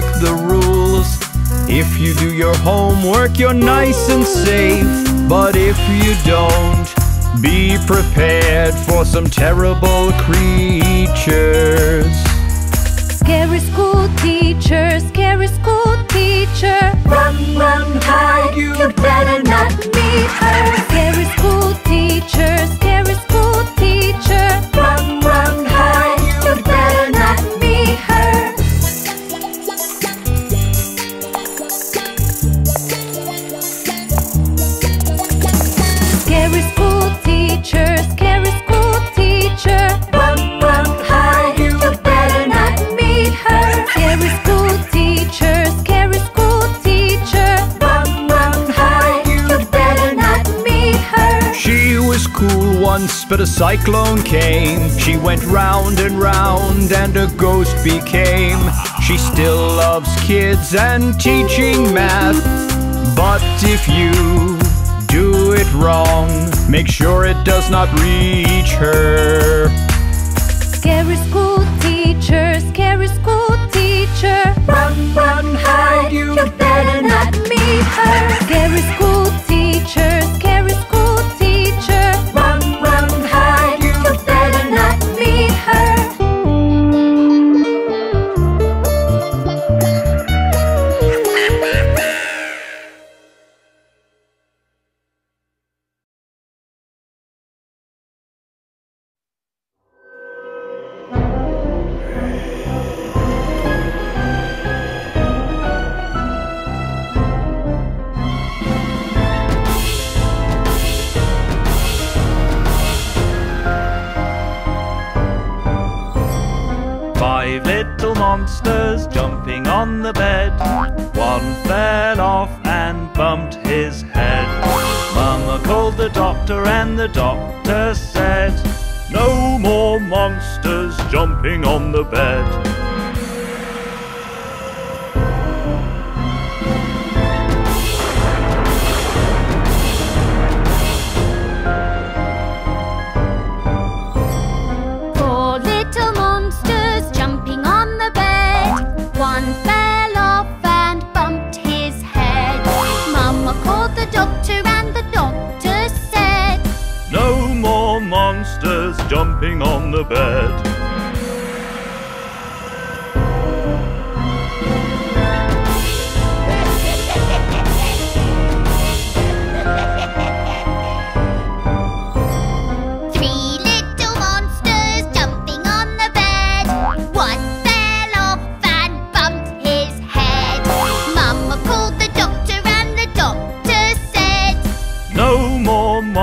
break the rules. If you do your homework, you're nice and safe. But if you don't, be prepared for some terrible creatures. words and teaching math. But if you do it wrong, make sure it does not reach her.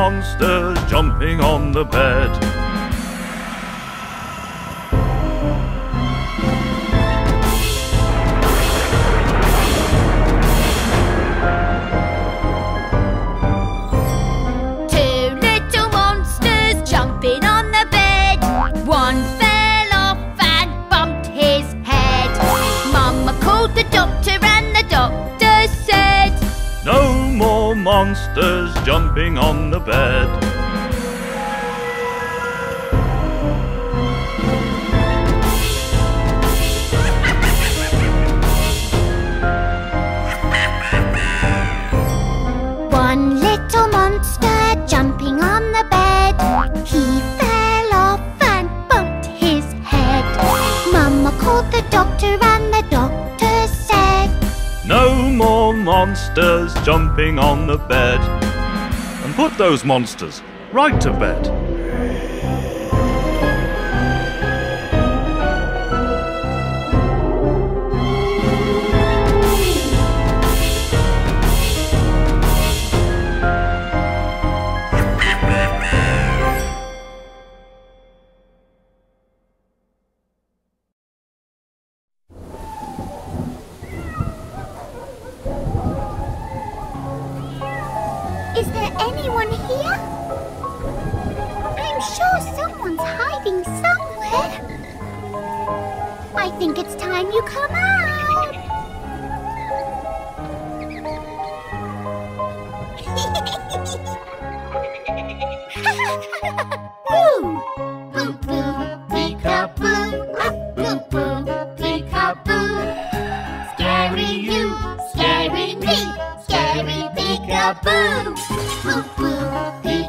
monster jumping on the bed. jumping on the bed. One little monster jumping on the bed. He fell off and bumped his head. Mama called the doctor and the doctor said, No more monsters jumping on the bed put those monsters right to bed. Scary you, scary me, scary peekaboo. Boo boo, peekaboo.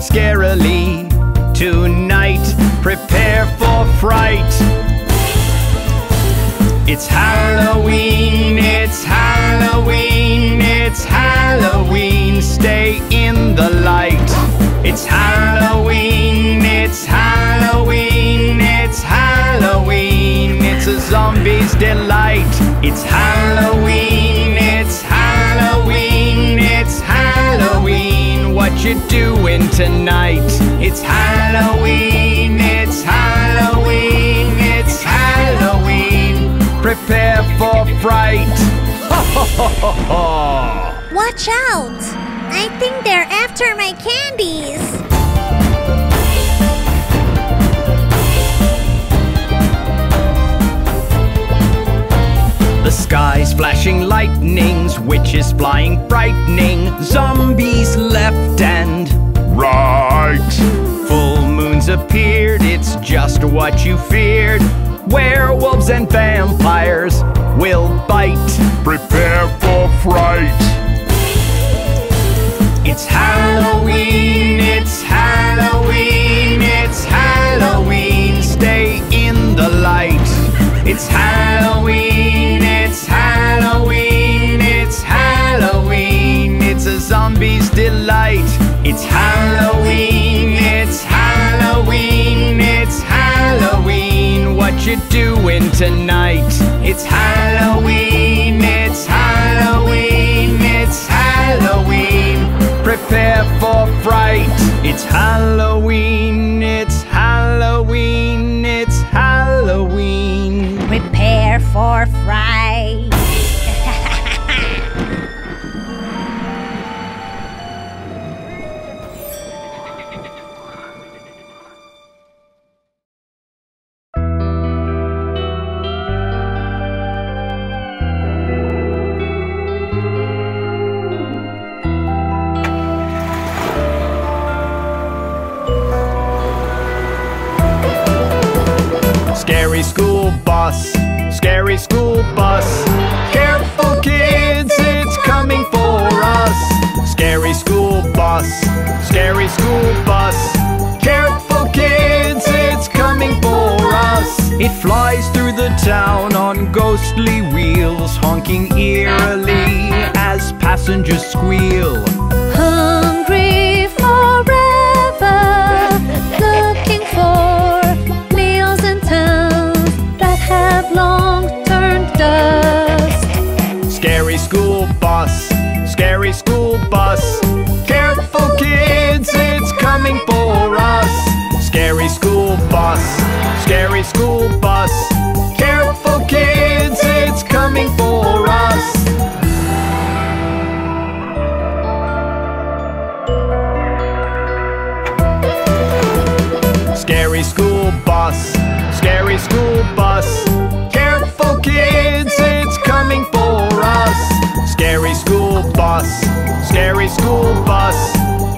scarily tonight. Prepare for fright. It's Halloween, it's Halloween, it's Halloween. Stay in the light. It's Halloween, it's Halloween, it's Halloween. It's a zombie's delight. It's Halloween. You doing tonight? It's Halloween, it's Halloween, it's Halloween. Prepare for fright. Watch out! I think they're after my candies. The sky's flashing lightnings, witches flying frightening, zombies left and Right. full moons appeared. It's just what you feared. Werewolves and vampires will bite. Prepare for fright. It's Halloween, it's Halloween, it's Halloween. Stay in the light. It's Halloween, zombie's delight. It's Halloween, it's Halloween, it's Halloween. What you doing tonight? It's Halloween, it's Halloween, it's Halloween. Prepare for fright. It's Halloween, it's Halloween, it's Halloween. Prepare for fright. Bus, scary school bus. Careful kids, it's coming for us. Scary school bus, scary school bus. Careful kids, it's coming for us. It flies through the town on ghostly wheels, honking eerily as passengers squeal. Hungry forever, coming for us. Scary school bus, scary school bus. Careful kids, it's coming for us. Scary school bus, scary school bus. Careful kids, it's coming for us. Scary school bus, scary school bus.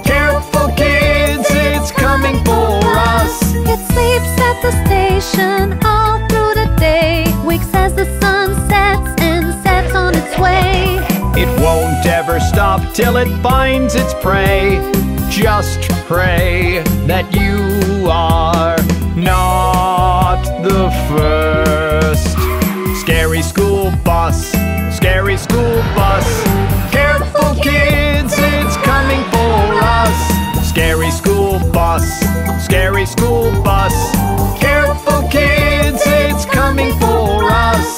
It sleeps at the station all through the day, wakes as the sun sets and sets on its way. It won't ever stop till it finds its prey. Just pray that you are not the first. Scary school bus, scary school bus. Careful kids, it's coming for us. Scary school bus, scary school bus. Careful kids, it's coming for us.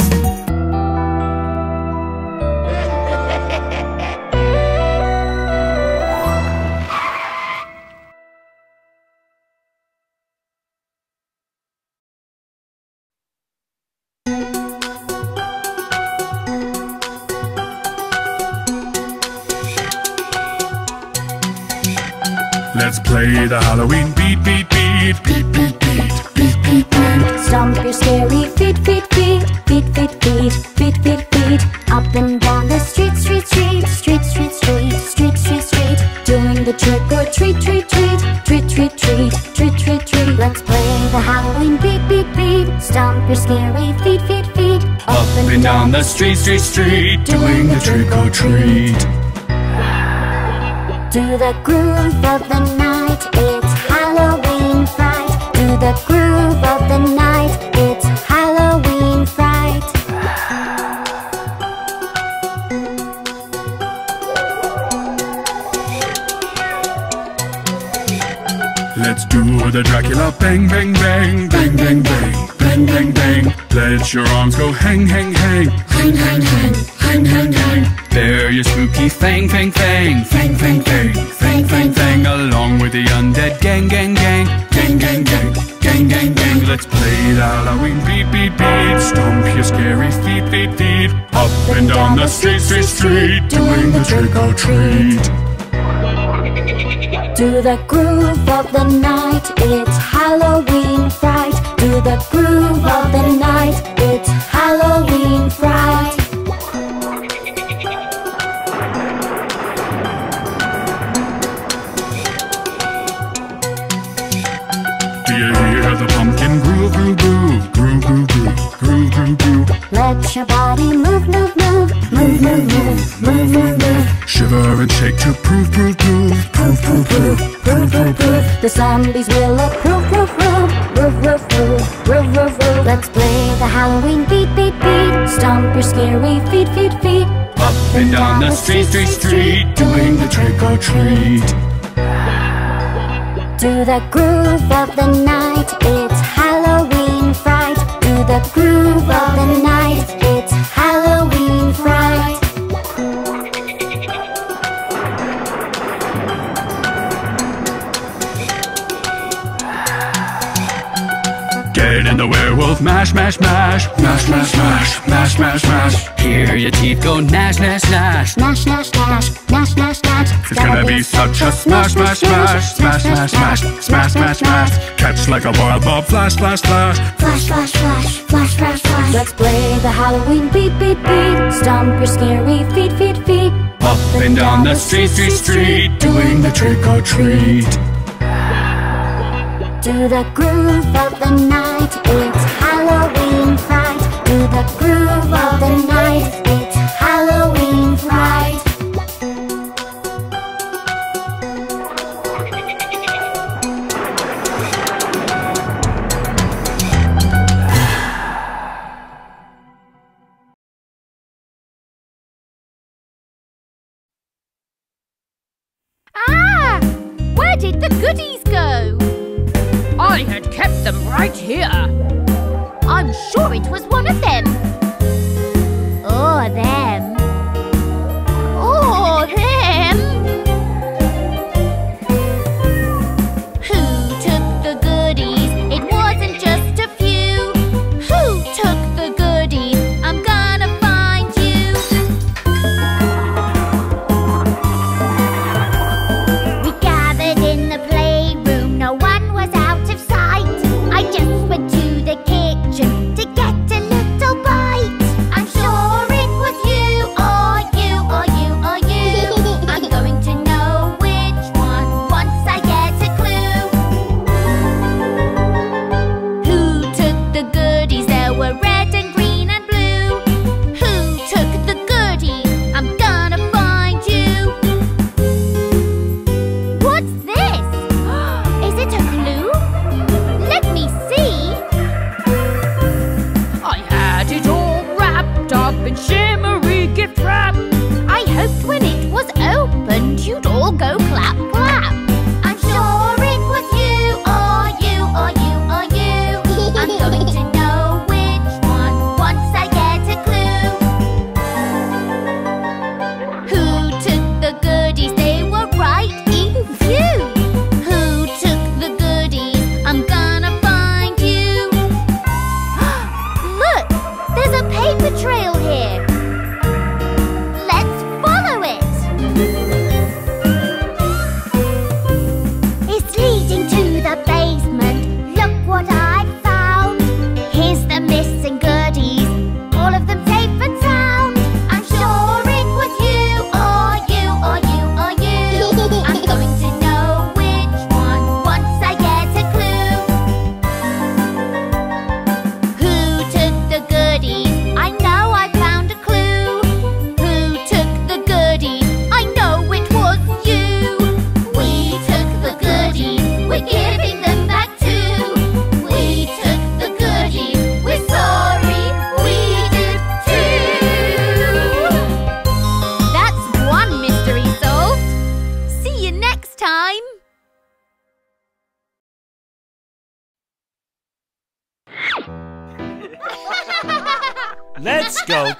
Let's play the Halloween beat, beat, beat, beat, beat, beat, beat, beat, beat. Stomp your scary feet, feet, feet, feet, feet, feet, feet, feet, feet. Up and down the street, street, street, street, street, street, street, street, street. Doing the trick or treat, treat, treat, treat, treat, treat, treat, treat, treat. Let's play the Halloween beat, beat, beat. Stomp your scary feet, feet, feet. Up and down the street, street, street, doing the trick or treat. To the groove of the night, it's Halloween the groove of the night. It's Halloween Fright. Let's do the Dracula bang bang bang Bang bang bang bang bang bang. Let your arms go hang hang hang. Hang hang hang. Hang, hang, hang. There you spooky fang, fang, fang. Fang, fang, fang. Fang, fang, fang. Along with the undead gang, gang, gang. Gang, gang, gang. Gang, gang, gang. Let's play the Halloween beep, beep, beep. Stomp your scary feet, feet, feet. Up and down the street, street, street. Doing the trick or treat. Do the groove of the night, it's Halloween fright. Do the groove of the night, it's Halloween fright. Groove, groove, groove, groove, groove, groove, groove, groove, groove? Let your body move, move, move, move, move, move, move, move, move. Shiver and shake to prove, prove, prove, prove, prove, prove, prove, prove, prove. The zombies will approve, prove, prove, prove, prove, prove, prove, prove, prove. Let's play the Halloween beat, beat, beat. Stomp your scary feet, feet, feet. Up and down the street, street, street, doing the trick or treat. To the groove of the night, it's Halloween fright. To the groove of the night, it's Halloween fright. Get in the werewolf mash, mash, mash, mash, mash, mash, mash, mash, mash. Hear your teeth go gnash, gnash, gnash. Nash, nash, nash, nash, nash, nash. It's gonna be such a smash, smash, smash, smash, smash, smash, smash, smash, smash. Catch like a wild bob, flash, flash, flash. Flash, flash, flash, Let's play the Halloween beat, beat, beat. Stomp your scary feet, feet, feet. Up and down the street, street, street, doing the trick or treat. To the groove of the night, it's Halloween fright. To the groove of the night, them right here. I'm sure it was one of them. Or them.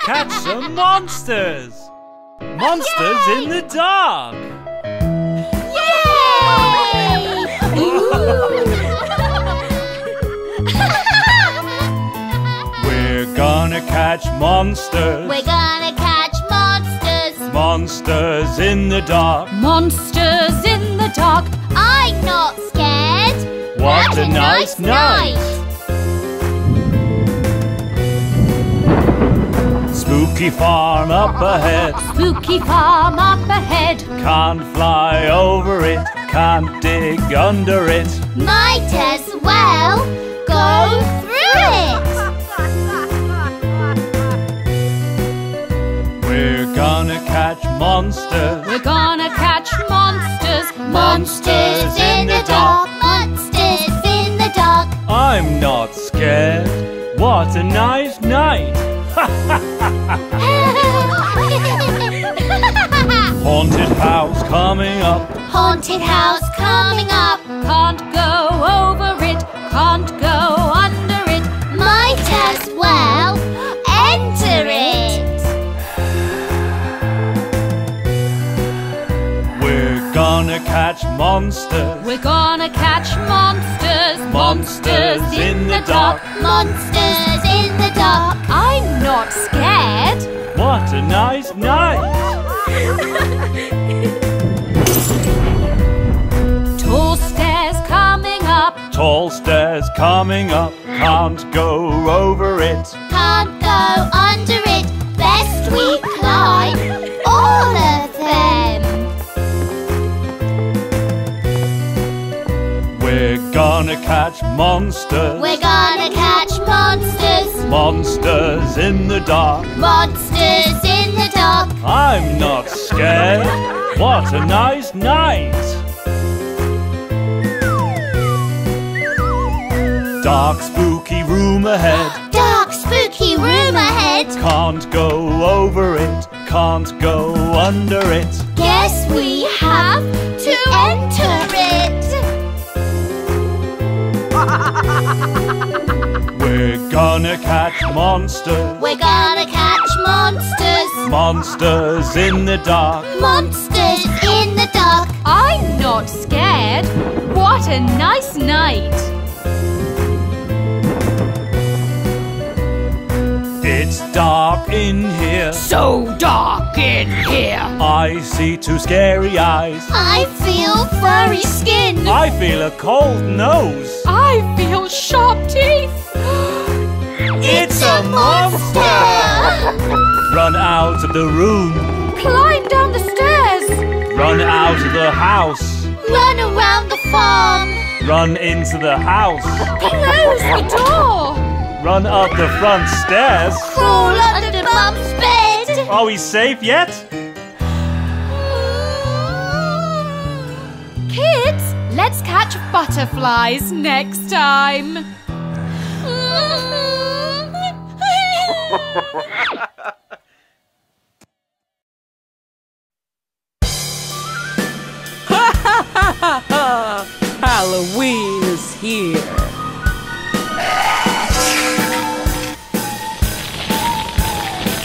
Catch some monsters. Monsters in the dark. We're gonna catch monsters. We're gonna catch monsters. Monsters in the dark. Monsters in the dark. I'm not scared. What a nice night. Spooky farm up ahead. Spooky farm up ahead. Can't fly over it. Can't dig under it. Might as well go through it. We're gonna catch monsters. We're gonna catch monsters. Monsters in the dark. Monsters in the dark. I'm not scared. What a nice night. Haunted house coming up. Haunted house coming up. Can't go over it. Can't go under it. Might as well enter it. We're gonna catch monsters. We're gonna catch monsters. Monsters in the dark. Monsters in the dark. I'm not scared. What a nice night. Tall stairs coming up. Tall stairs coming up. Can't go over it. Can't go under it. Best we climb all of them. We're gonna catch monsters. We're gonna catch monsters. In the dark. Monsters in the dark. I'm not scared. What a nice night. Dark, spooky room ahead. Dark, spooky room ahead. Can't go over it. Can't go under it. Guess we have to enter it. We're gonna catch monsters. We're gonna catch monsters. Monsters in the dark. Monsters in the dark. I'm not scared. What a nice night. It's dark in here. So dark in here. I see two scary eyes. I feel furry skin. I feel a cold nose. I feel sharp teeth. It's a monster! Run out of the room. Climb down the stairs. Run out of the house. Run around the farm. Run into the house. Close the door. Run up the front stairs. Crawl under Mum's bed. Are we safe yet? Kids, let's catch butterflies next time. Halloween is here.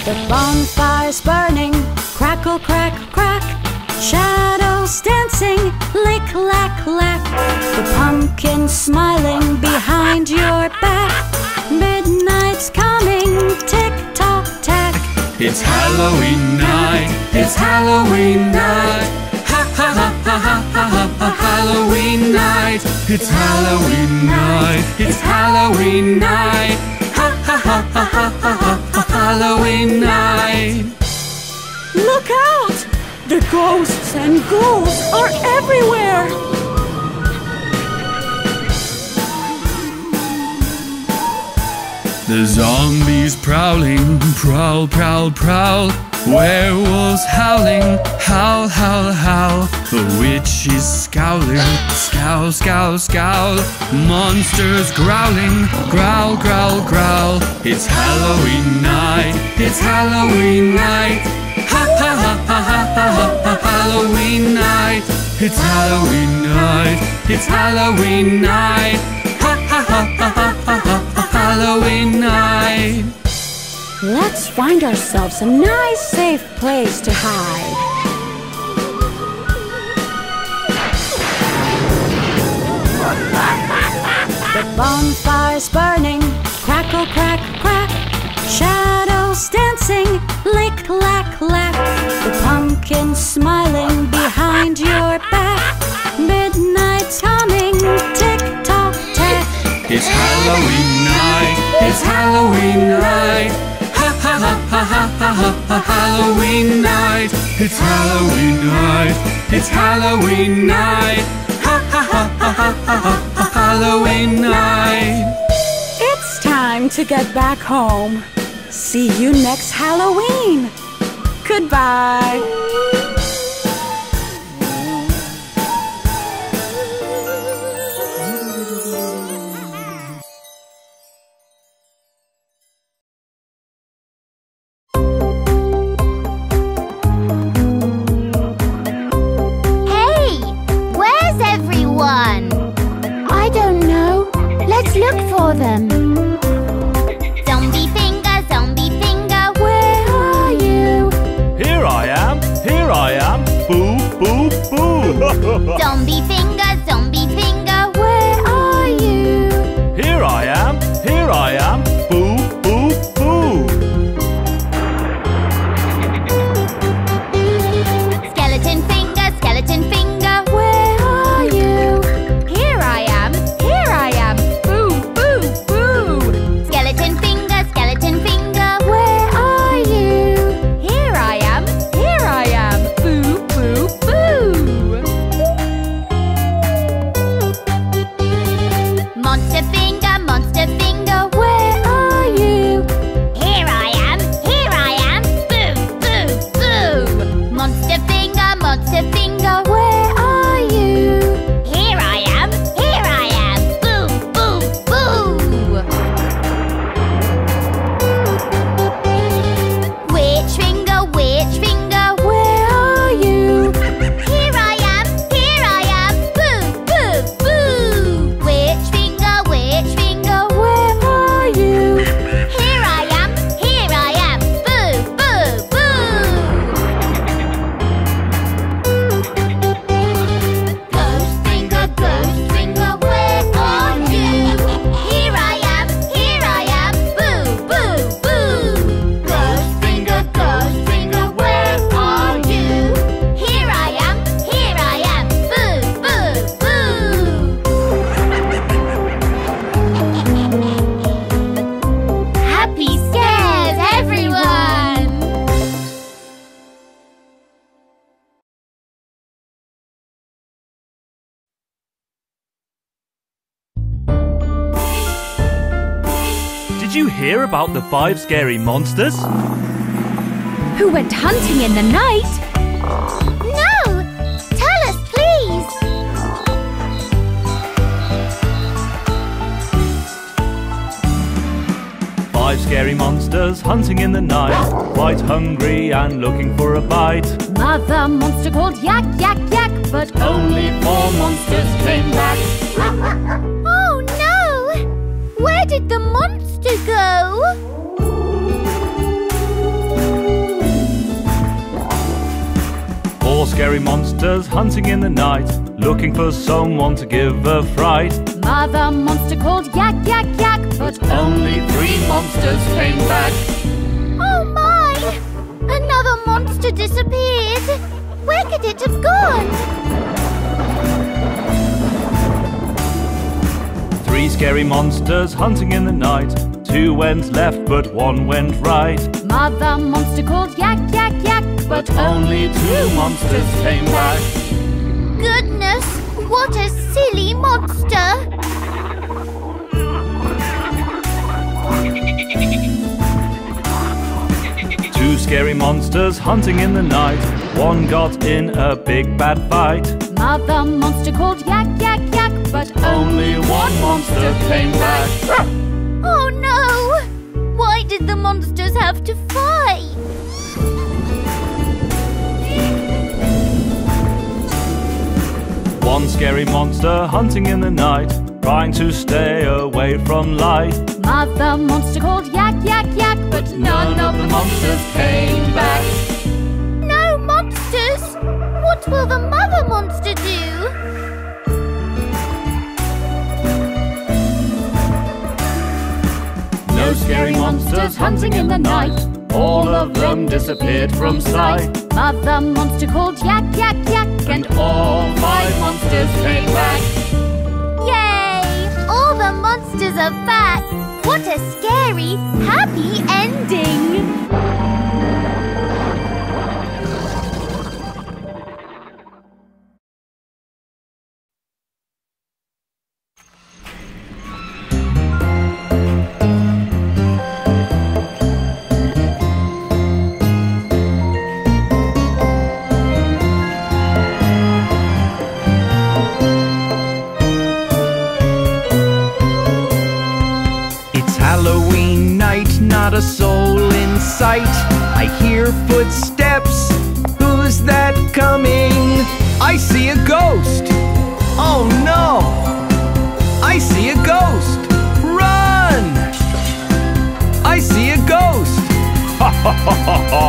The bonfire's burning, crackle, crack, crack. Shadows dancing, lick, lack, lack. The pumpkin smiling behind your back. Midnight's coming. It's Halloween night. It's Halloween night. Ha ha ha ha ha ha ha ha Halloween night. It's Halloween night. It's Halloween night. Ha ha ha ha ha ha ha ha Halloween night. Look out! The ghosts and ghouls are everywhere! The zombies prowling, prowl, prowl, prowl. Werewolves howling, howl, howl, howl. The witch is scowling, scowl, scowl, scowl. Monsters growling, growl, growl, growl. It's Halloween night, it's Halloween night. Ha ha ha ha ha ha ha ha Halloween night. It's Halloween night, it's Halloween night. Ha ha ha ha ha Halloween night. Let's find ourselves a nice, safe place to hide. The bonfire's burning, crackle, oh, crack, crack. Shadows dancing, lick, lack, lack. The pumpkin smiling behind your back. Midnight's humming, tick tock, tack. It's Halloween. It's Halloween night. Ha ha ha ha ha ha ha ha Halloween night. It's Halloween night. It's Halloween night. Ha ha ha ha ha ha Halloween night. It's time to get back home. See you next Halloween. Goodbye. About the five scary monsters? Who went hunting in the night? No! Tell us, please! Five scary monsters hunting in the night, quite hungry and looking for a bite. Mother monster called Yak, Yak, Yak, but Only four monsters came back. Oh no! Where did the monster go? Four scary monsters hunting in the night, looking for someone to give a fright. Mother monster called Yak, Yak, Yak, but Only three monsters came back. Oh my! Another monster disappeared! Where could it have gone? Three scary monsters hunting in the night. Two went left, but one went right. Mother monster called Yak, Yak, Yak, but Only two monsters came back. Goodness! What a silly monster! Two scary monsters hunting in the night. One got in a big bad fight. Mother monster called Yak, Yak, Yak, but Only one monster came back. Oh no! Why did the monsters have to fight? One scary monster hunting in the night. trying to stay away from light. Mother monster called yak, yak, yak, but none, of the monsters came back. No monsters? What will the mother monster do? Scary monsters hunting in the night. All of them disappeared from sight. Mother monster called yak, yak, yak, and All five monsters came back. Yay! All the monsters are back! What a scary, happy ending! I hear footsteps. Who's that coming? I see a ghost. Oh no! I see a ghost. Run! I see a ghost. Ha ha ha ha ha!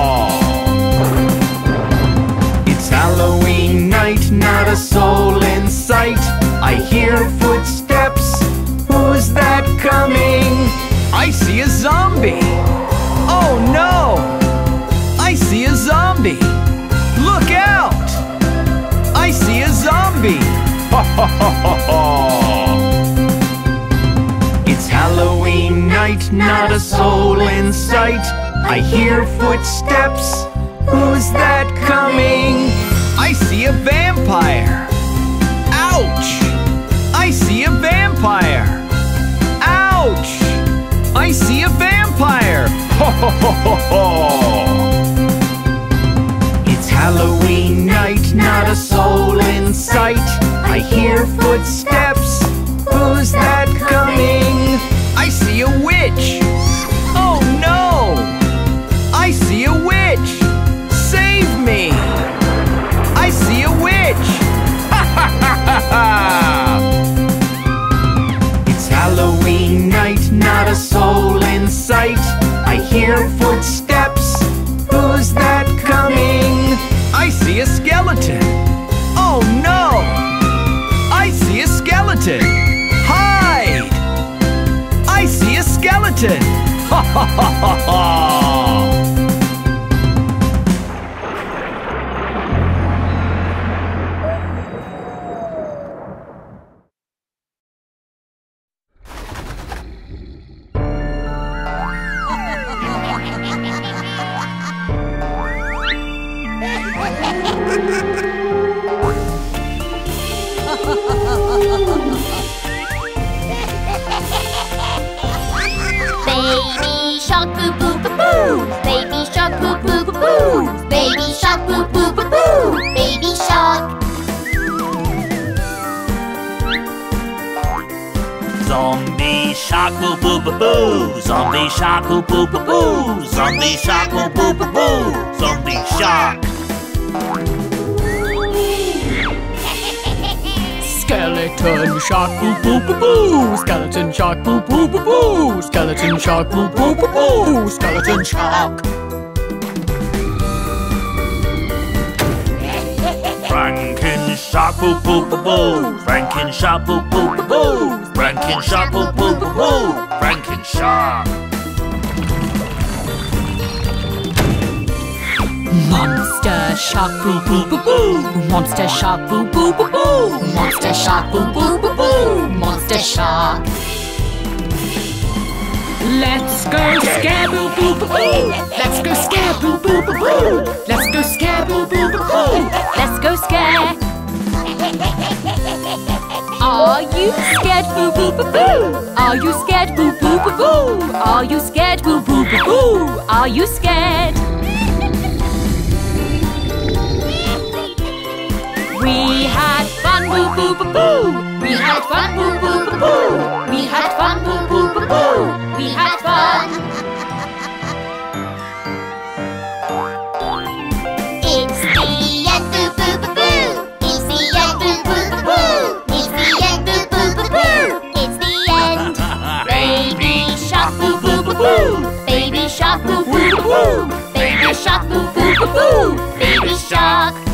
It's Halloween night, not a soul in sight. I hear footsteps. Who's that coming? I see a zombie. Oh no! I see a zombie. Look out! I see a zombie. Ha ha ha ha! It's Halloween night, not a soul in sight. I hear footsteps. Who's that coming? I see a vampire. Ouch! I see a vampire. Ouch! It's Halloween night, not a soul in sight. I hear footsteps. Who's that coming? I see a witch. Oh no! I see a witch. Save me! I see a witch. Ha ha ha ha! It's Halloween night, not a soul in sight. Hear footsteps. Who's that coming? I see a skeleton. Oh no! I see a skeleton. Hide! I see a skeleton. Ha ha ha ha ha! Shark boo boo boo boo. Franken shark boo boo boo boo. Franken shark. Monster shark boo boo boo boo. Monster shark boo boo boo boo. Monster shark boo boo boo. Monster shark. Let's go scare boo boo boo. Let's go scare boo boo boo. Let's go scare boo boo boo boo. Let's go scare. Are you scared boo boo boo boo? Are you scared boo boo boo boo? Are you scared boo boo boo boo? Are you scared? We had fun boo boo boo boo. We had fun boo boo boo boo. We had fun boo boo. shark, boo boo boo. Baby shark, boo boo boo boo. Baby shark.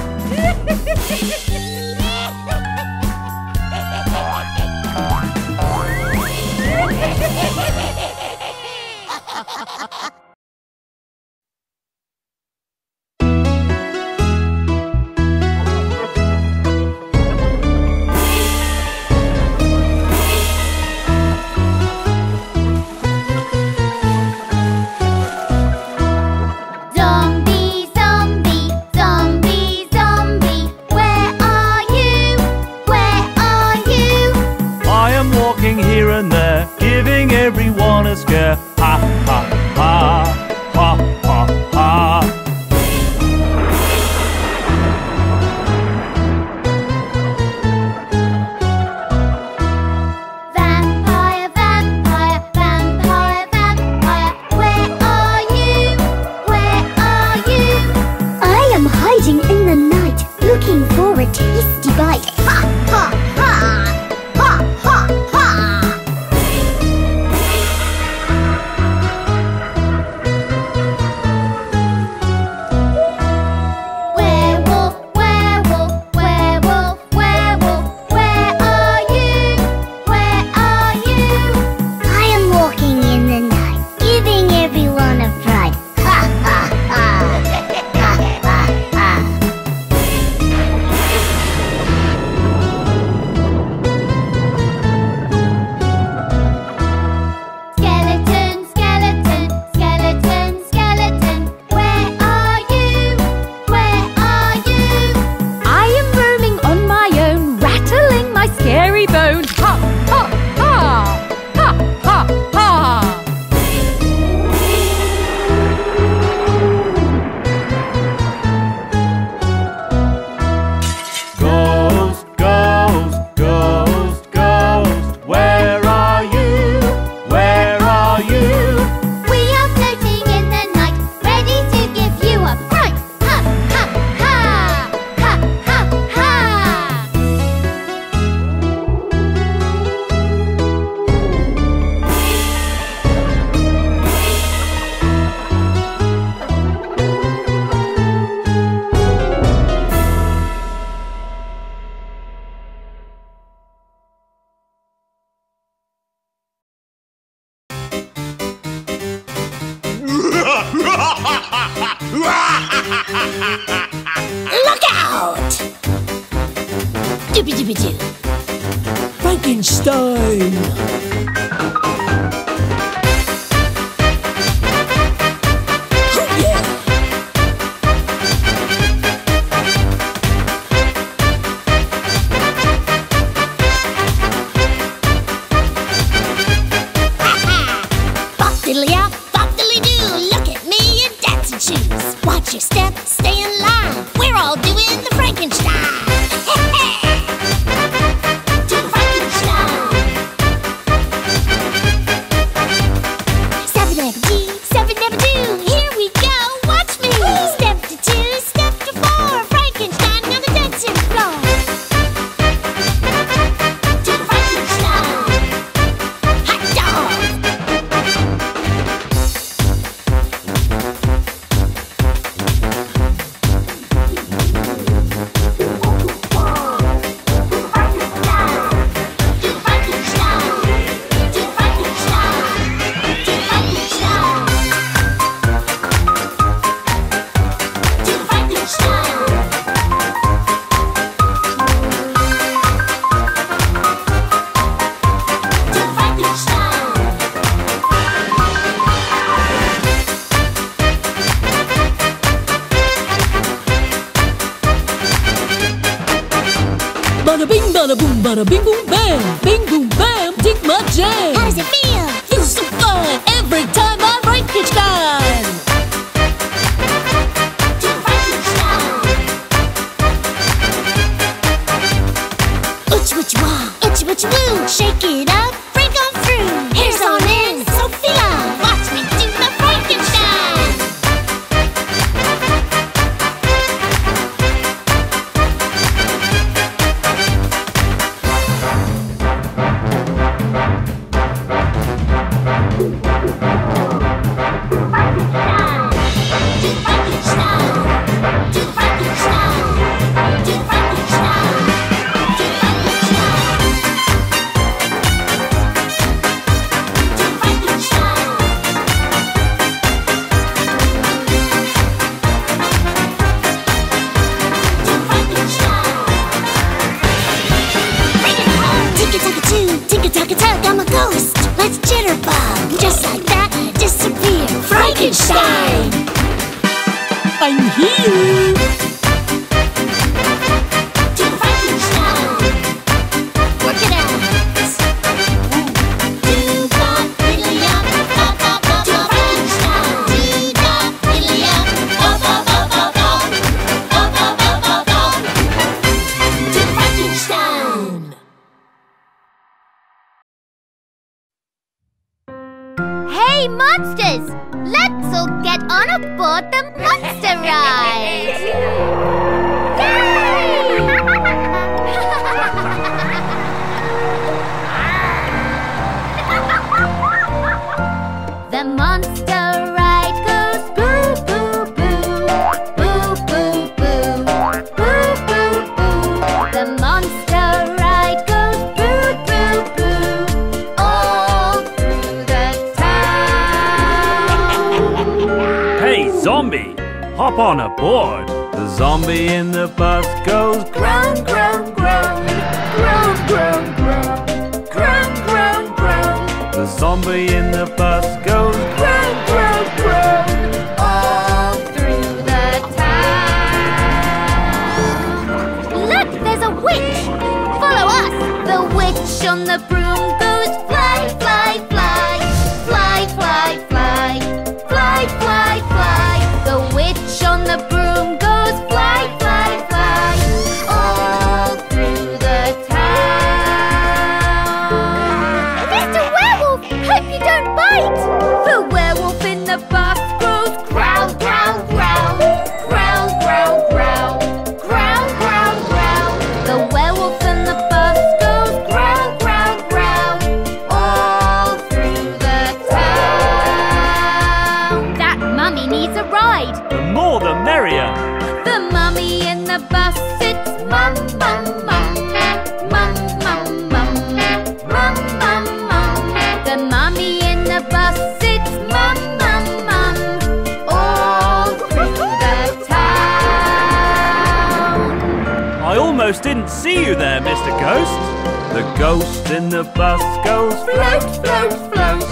The bus goes Float, float, float.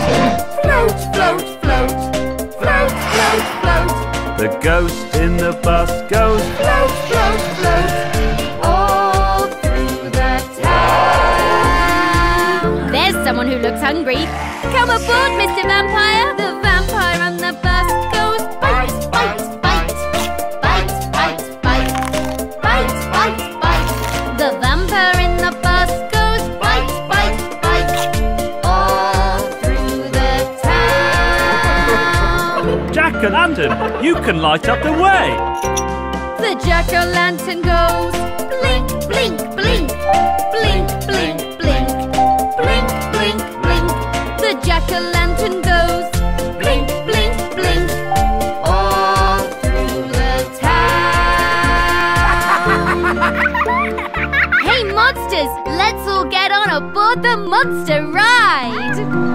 Float, float, float. Float, float, float. The ghost in the bus goes Float, float, float. All through the town. There's someone who looks hungry. Come aboard, Mr. Vampire. You can light up the way. The jack o' lantern goes blink, blink, blink, blink, blink, blink, blink, blink, blink. The jack o' lantern goes blink, blink, blink. All through the town. Hey, monsters! Let's all get on aboard the monster ride!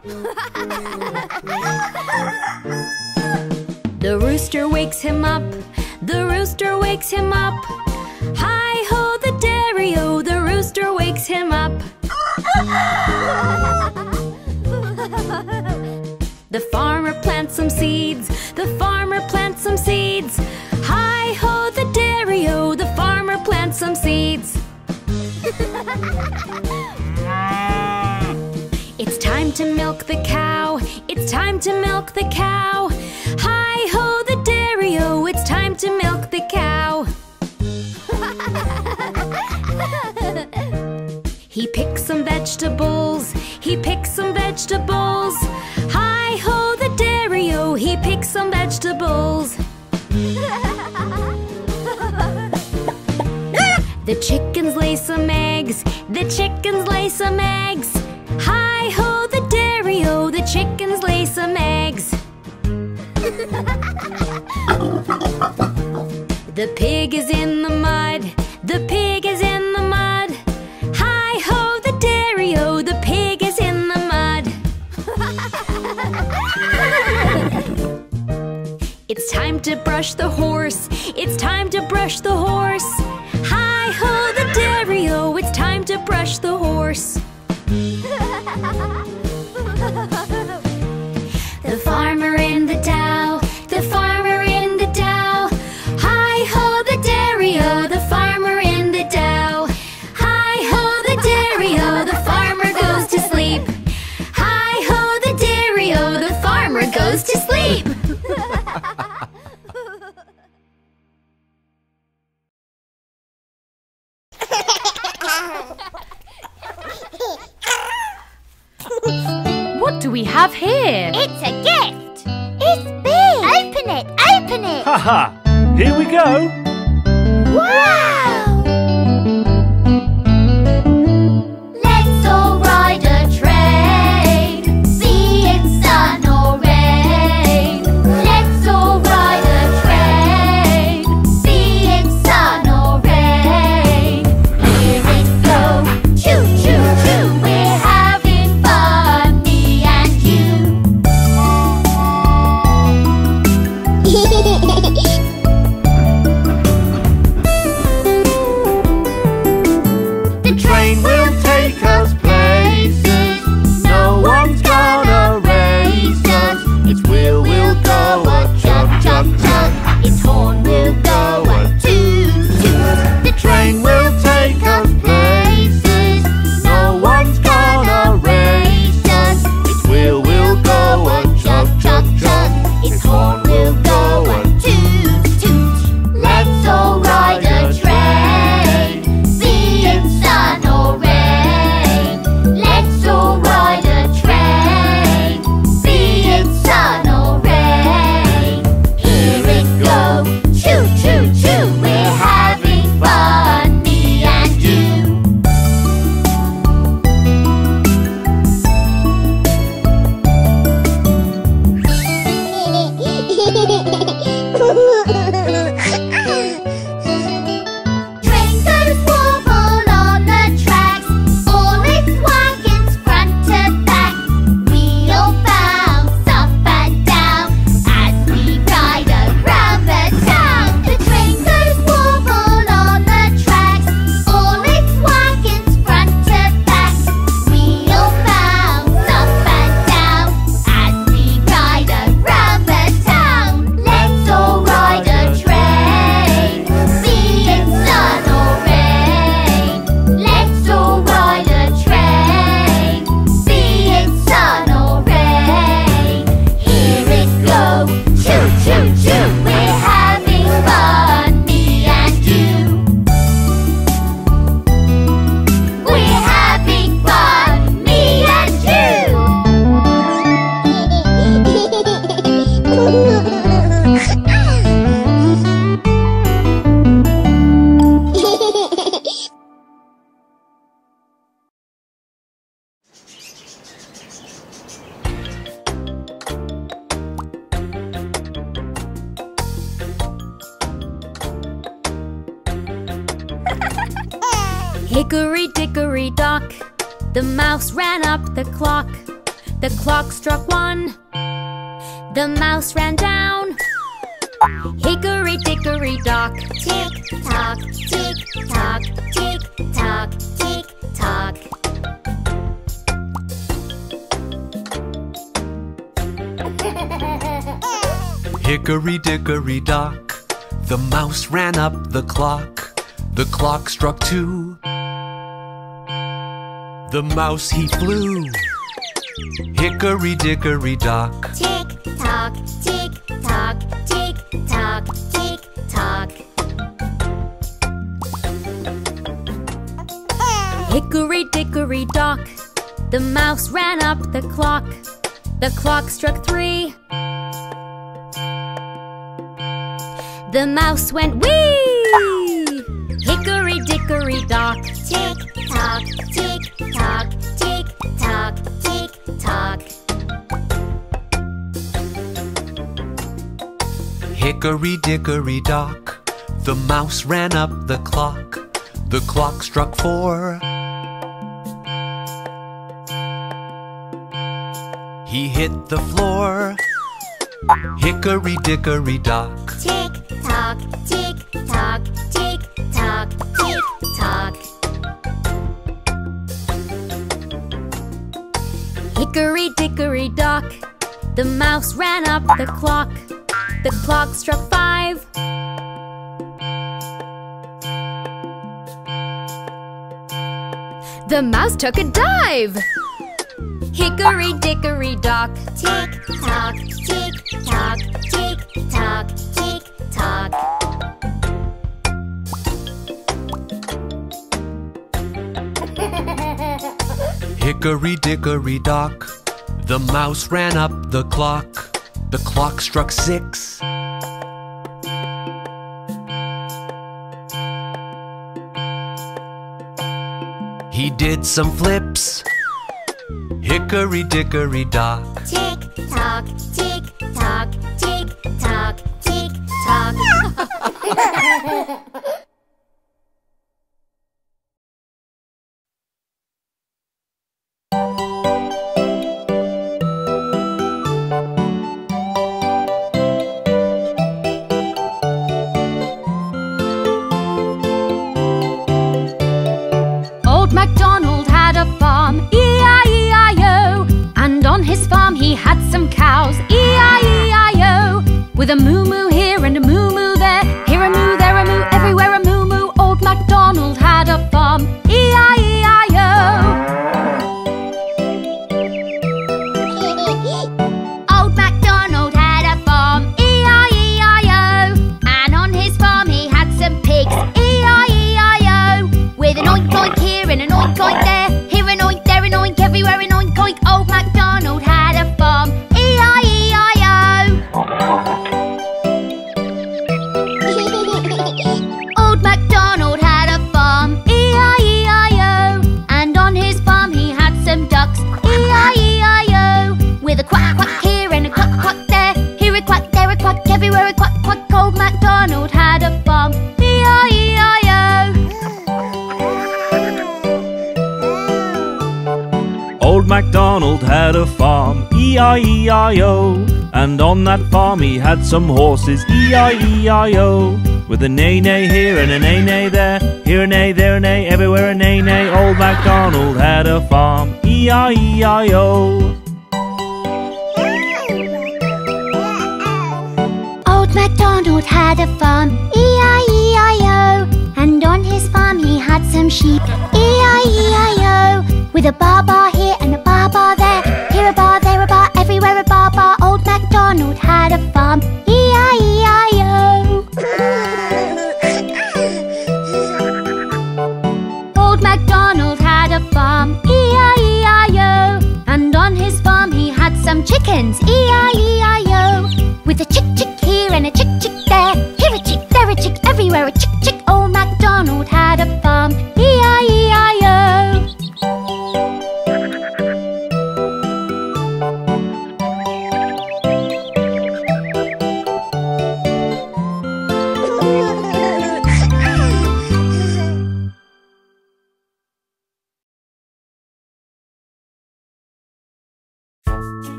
the rooster wakes him up, the rooster wakes him up. Hi ho, the dairy o, the rooster wakes him up. The farmer plants some seeds. The farmer plants some seeds. Hi ho, the dairy o. The farmer plants some seeds. it's time to milk the cow. It's time to milk the cow. Hi ho, the dairy o. It's time to milk the cow. He picks some vegetables. He picks some vegetables. Hi ho, the dairy o. He picks some vegetables. the chickens lay some eggs. The chickens lay some eggs. Hi the chickens lay some eggs. the pig is in the mud. The pig is in the mud. Hi ho, the dairy ho, the pig is in the mud. it's time to brush the horse. It's time to brush the horse. Hi ho, the dairy ho, it's time to brush the horse. Aha! Here we go! Hickory dickory dock, the mouse ran up the clock. The clock struck one, the mouse ran down. Hickory dickory dock, tick tock, tick tock, tick tock, tick tock. Hickory dickory dock, the mouse ran up the clock. The clock struck two, the mouse he flew. Hickory dickory dock. Tick tock, tick tock, tick tock, tick tock. Hickory dickory dock. The mouse ran up the clock. The clock struck three. The mouse went wee! Hickory dickory dock. Tick tock, tick tock, tick tock, tick tock. Hickory dickory dock, the mouse ran up the clock. The clock struck four. He hit the floor. Hickory dickory dock. Tick tock, tick tock, tick tock, tick tock. Hickory dickory dock, the mouse ran up the clock. The clock struck five. The mouse took a dive. Hickory dickory dock, tick tock, tick tock, tick Hickory dickory dock. The mouse ran up the clock. The clock struck six. He did some flips. Hickory dickory dock. Tick tock, tick tock, tick tock, tick tock. MacDonald had a farm, E-I-E-I-O. And on that farm he had some horses, E-I-E-I-O. With a neigh-neigh here and a neigh-neigh there Here a neigh, there a neigh, everywhere a neigh-neigh Old MacDonald had a farm, E E-I-E-I-O Old MacDonald had a farm, E-I-E-I-O And on his farm he had some sheep, E-I-E-I-O With a bar bar here MacDonald had a farm, E-I-E-I-O Old MacDonald had a farm, E-I-E-I-O And on his farm he had some chickens, E-I-E-I-O